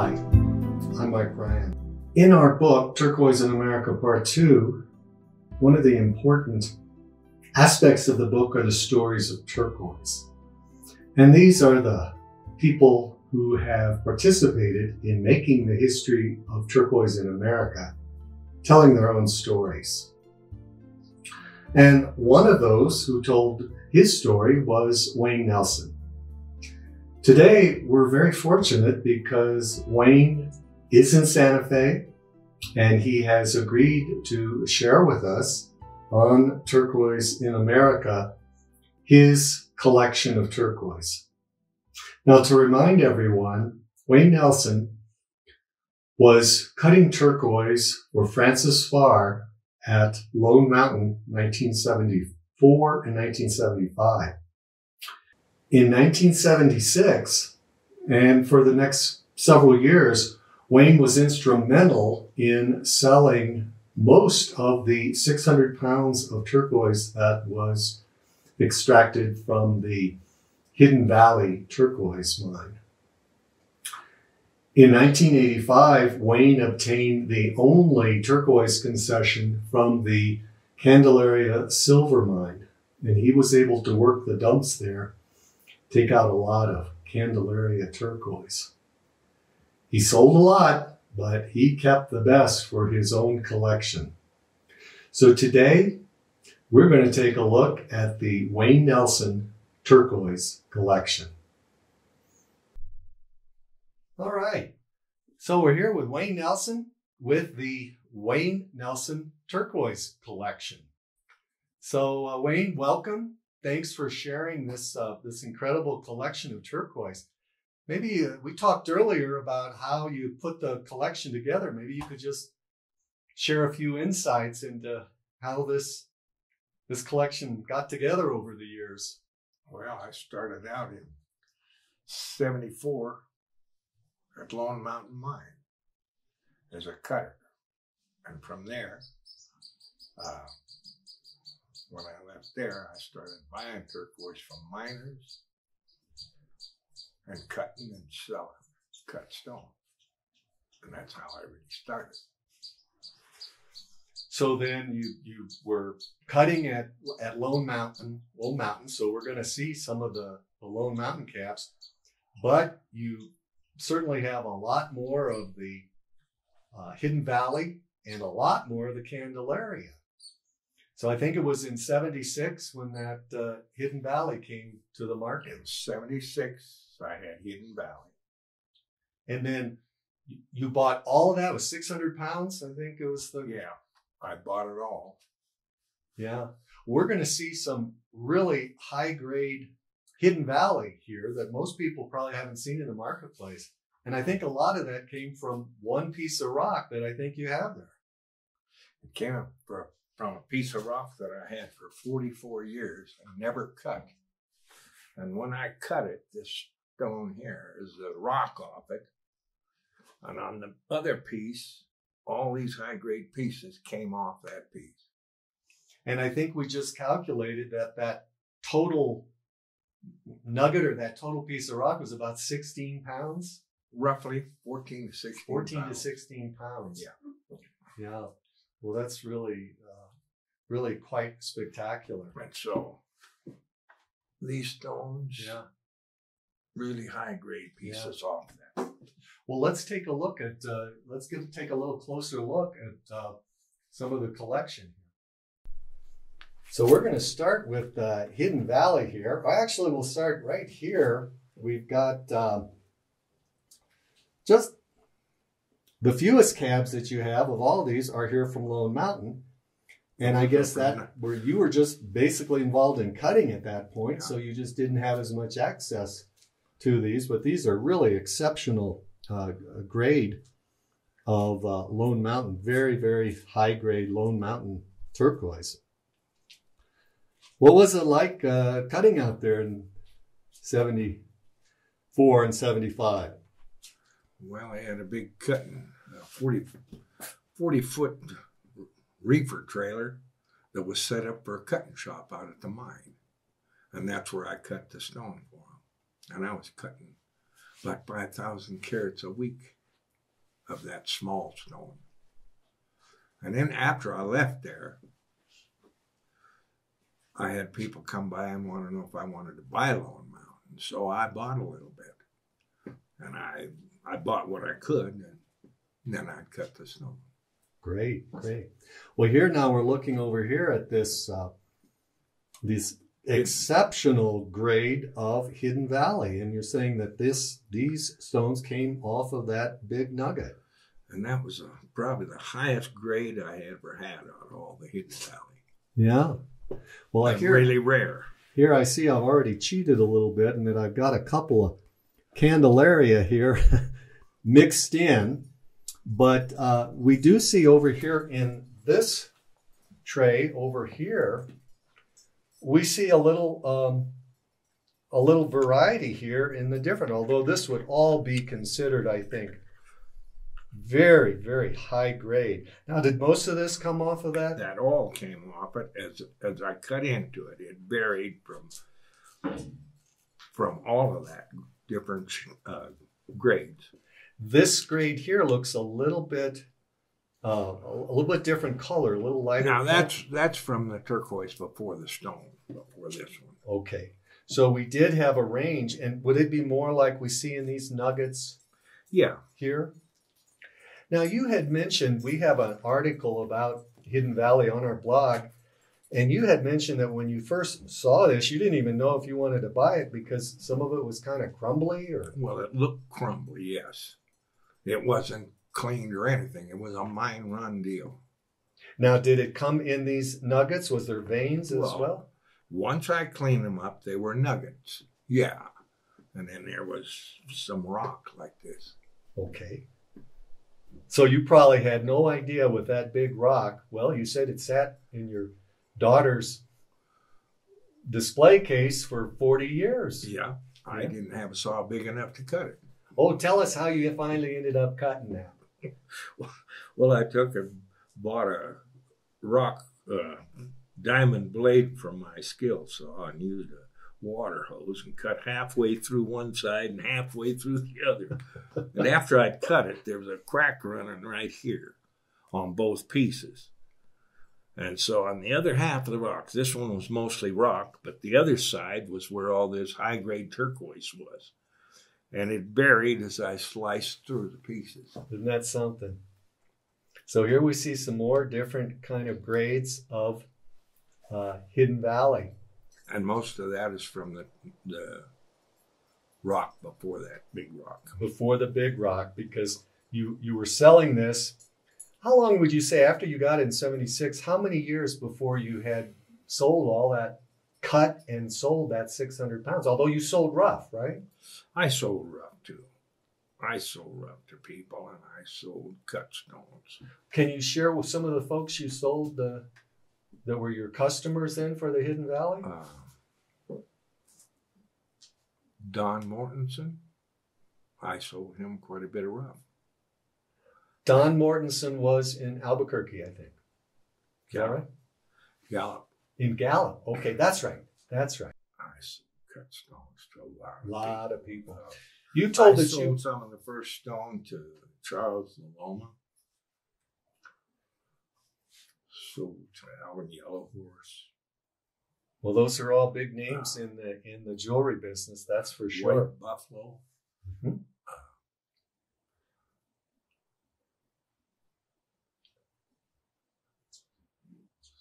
Hi, I'm Mike Ryan. In our book, Turquoise in America Part 2, one of the important aspects of the book are the stories of turquoise. And these are the people who have participated in making the history of turquoise in America, telling their own stories. And one of those who told his story was Wayne Nelson. Today, we're very fortunate because Wayne is in Santa Fe and he has agreed to share with us on Turquoise in America his collection of turquoise. Now, to remind everyone, Wayne Nelson was cutting turquoise for Francis Farr at Lone Mountain 1974 and 1975. In 1976, and for the next several years, Wayne was instrumental in selling most of the 600 pounds of turquoise that was extracted from the Hidden Valley turquoise mine. In 1985, Wayne obtained the only turquoise concession from the Candelaria silver mine, and he was able to work the dumps there take out a lot of Candelaria turquoise. He sold a lot, but he kept the best for his own collection. So today, we're going to take a look at the Wayne Nelson turquoise collection. All right. So we're here with Wayne Nelson with the Wayne Nelson turquoise collection. So uh, Wayne, welcome thanks for sharing this uh, this incredible collection of turquoise. Maybe uh, we talked earlier about how you put the collection together. Maybe you could just share a few insights into how this this collection got together over the years. Well, I started out in '74 at Lone Mountain Mine as a cutter, and from there. Uh, when I left there, I started buying turquoise from miners and cutting and selling cut stone. And that's how I really started. So then you you were cutting at at Lone Mountain, Lone Mountain. So we're going to see some of the, the Lone Mountain cabs, but you certainly have a lot more of the uh, Hidden Valley and a lot more of the Candelaria. So I think it was in 76 when that uh, Hidden Valley came to the market. In 76, I had Hidden Valley. And then you bought all of that was 600 pounds. I think it was the. Yeah, I bought it all. Yeah. We're going to see some really high grade Hidden Valley here that most people probably haven't seen in the marketplace. And I think a lot of that came from one piece of rock that I think you have there. It came from from a piece of rock that I had for 44 years and never cut. And when I cut it, this stone here is the rock off it. And on the other piece, all these high grade pieces came off that piece. And I think we just calculated that that total nugget or that total piece of rock was about 16 pounds. Roughly 14 to 16 14 pounds. to 16 pounds. Yeah. Yeah. Well, that's really really quite spectacular. And so these stones, Yeah. really high grade pieces off that. Well, let's take a look at, uh, let's get, take a little closer look at uh, some of the collection. So we're going to start with uh, Hidden Valley here. I actually will start right here. We've got um, just the fewest cabs that you have of all these are here from Lone Mountain. And I guess that where you were just basically involved in cutting at that point, yeah. so you just didn't have as much access to these. But these are really exceptional uh, grade of uh, Lone Mountain, very very high grade Lone Mountain turquoise. What was it like uh, cutting out there in '74 and '75? Well, I had a big cutting, 40, 40 foot reefer trailer that was set up for a cutting shop out at the mine. And that's where I cut the stone for them. And I was cutting like 5,000 carats a week of that small stone. And then after I left there, I had people come by and want to know if I wanted to buy Lone Mountain. So I bought a little bit. And I I bought what I could and then I'd cut the stone. Great, great. Well, here now we're looking over here at this uh, this exceptional grade of Hidden Valley, and you're saying that this these stones came off of that big nugget. And that was uh, probably the highest grade I ever had on all the Hidden Valley. Yeah. Well, I And hear really rare. here I see I've already cheated a little bit, and that I've got a couple of Candelaria here mixed in. But uh, we do see over here in this tray over here, we see a little um, a little variety here in the different. Although this would all be considered, I think, very very high grade. Now, did most of this come off of that? That all came off it as as I cut into it. It varied from from all of that different uh, grades. This grade here looks a little bit, uh, a little bit different color, a little lighter. Now that's that's from the turquoise before the stone, before this one. okay. So we did have a range, and would it be more like we see in these nuggets Yeah, here? Now you had mentioned we have an article about Hidden Valley on our blog, and you had mentioned that when you first saw this, you didn't even know if you wanted to buy it because some of it was kind of crumbly, or well, it looked crumbly. Yes, it wasn't cleaned or anything. It was a mine run deal. now did it come in these nuggets? Was there veins as Well, well? Once I cleaned them up, they were nuggets. Yeah, and then there was some rock like this. Okay. So you probably had no idea with that big rock. Well, you said it sat in your daughter's display case for 40 years. Yeah, I Yeah. didn't have a saw big enough to cut it. Oh, tell us how you finally ended up cutting that. Well, I took and bought a rock uh, diamond blade from my skill saw and used a water hose and cut halfway through one side and halfway through the other. and after I'd cut it, there was a crack running right here on both pieces. And so on the other half of the rock, this one was mostly rock, but the other side was where all this high grade turquoise was. And it buried as I sliced through the pieces. Isn't that something? So here we see some more different kind of grades of uh, Hidden Valley. and most of that is from the the rock before that big rock. before the big rock because you you were selling this how long would you say after you got it in 76 how many years before you had sold all that cut and sold that 600 pounds although you sold rough right? I sold rough too. I sold rough to people, and I sold cut stones. can you share with some of the folks you sold the that were your customers then for the hidden valley? Uh, Don Mortensen, I sold him quite a bit of rough. don mortensen was in albuquerque i think. Is that right? Gallup, in gallup okay that's right that's right I cut stones to a lot. a of lot of people people. you I told that sold you some of the first stone to Charles Loloma. Sold to Alvin Yellow Horse. Well, those are all big names in the in the jewelry business. That's for sure. White Buffalo. Mhm.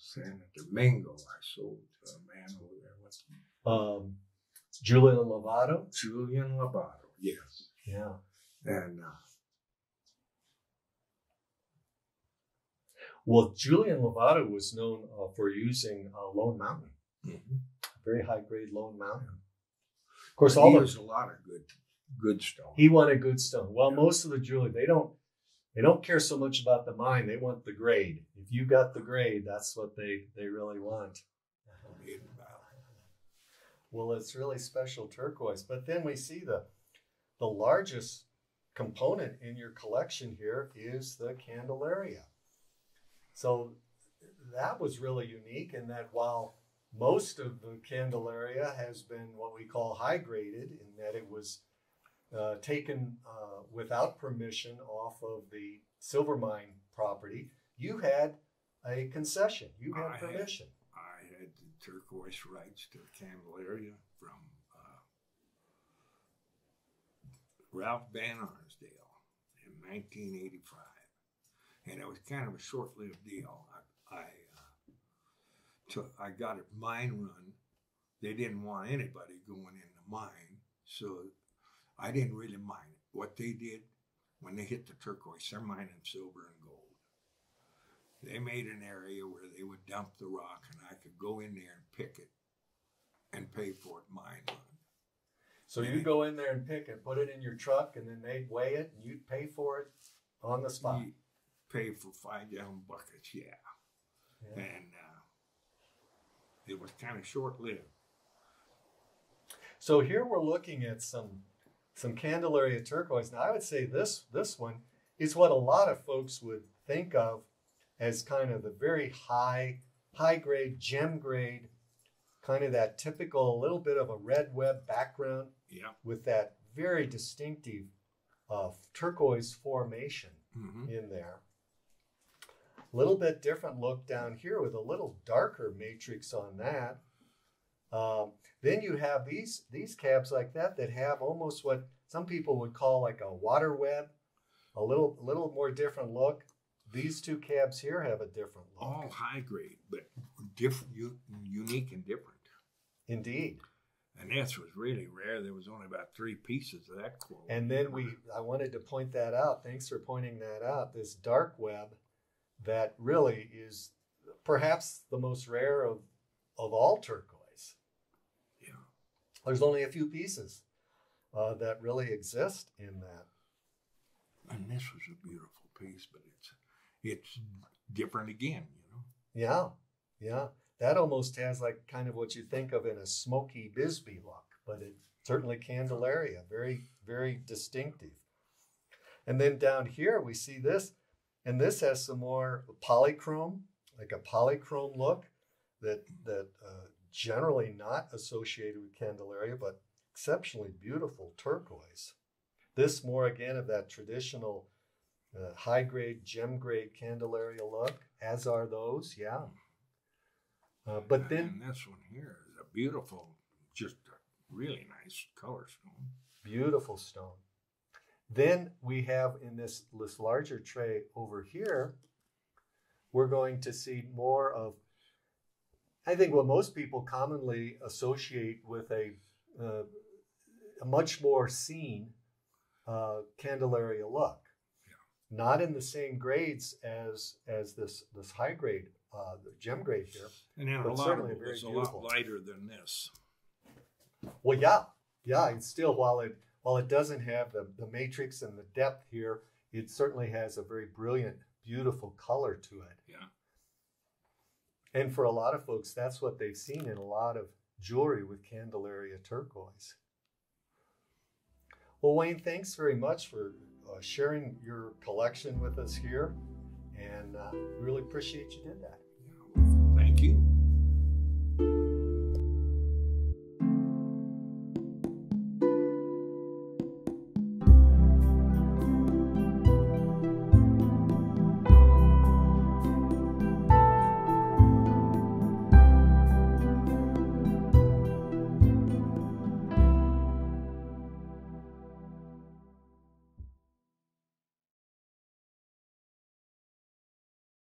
San Domingo, I sold to a man over there. What's Um, Julian Lovato. Julian Lovato, yes. Yeah. And uh, Well, Julian Lovato was known uh, for using uh, Lone Mountain, mhm. very high grade Lone Mountain. Of course, all he the, a lot of good good stone. he wanted good stone. Well, Yeah. most of the jewelry they don't they don't care so much about the mine. They want the grade. If you got the grade, that's what they they really want. Well, it's really special turquoise. But then we see the the largest component in your collection here is the Candelaria. So that was really unique in that while most of the Candelaria has been what we call high graded, in that it was uh, taken uh, without permission off of the silver mine property. You had a concession. You had I permission. Had, I had the turquoise rights to Candelaria from uh, Ralph Van Arsdale in 1985. And it was kind of a short lived deal. I, I, uh, took, I got a mine run. They didn't want anybody going in the mine. So I didn't really mind it. What they did when they hit the turquoise, they're mining silver and gold. They made an area where they would dump the rock and I could go in there and pick it and pay for it mine run. So you go in there and pick it, put it in your truck, and then they'd weigh it, and you'd pay for it on the spot. You pay for five gallon buckets, yeah. Yeah. And uh, it was kind of short lived. So here we're looking at some some Candelaria turquoise. Now I would say this this one is what a lot of folks would think of as kind of the very high high grade gem grade kind of that typical little bit of a red web background Yeah. with that very distinctive uh, turquoise formation hmm in there. A little bit different look down here with a little darker matrix on that. Um, then you have these these cabs like that that have almost what some people would call like a water web, a little a little more different look. These two cabs here have a different look. All high grade, but different, unique and different. Indeed. And this was really rare. There was only about three pieces of that quote. And then we I wanted to point that out. Thanks for pointing that out. This dark web that really is perhaps the most rare of of all turquoise. There's only a few pieces uh, that really exist in that. And this was a beautiful piece, but it's it's different again, you know. Yeah, yeah. That almost has like kind of what you think of in a smoky Bisbee look, but it certainly Candelaria, very, very distinctive. And then down here we see this, and this has some more polychrome, like a polychrome look that that uh, generally not associated with Candelaria, but exceptionally beautiful turquoise. This more again of that traditional uh, high grade, gem grade Candelaria look, as are those, yeah. Uh, but then and this one here is a beautiful, just a really nice color stone. beautiful stone. Then we have in this, this larger tray over here, we're going to see more of, I think, what most people commonly associate with a, uh, a much more seen uh, Candelaria look. Not in the same grades as as this this high grade, uh, the gem grade here. And But a lot certainly it very a beautiful. lot lighter than this. Well, yeah, yeah. It's still while it while it doesn't have the the matrix and the depth here, it certainly has a very brilliant, beautiful color to it. Yeah. And for a lot of folks, that's what they've seen in a lot of jewelry with Candelaria turquoise. Well, Wayne, thanks very much for uh, sharing your collection with us here, and uh, really appreciate you did that. thank you.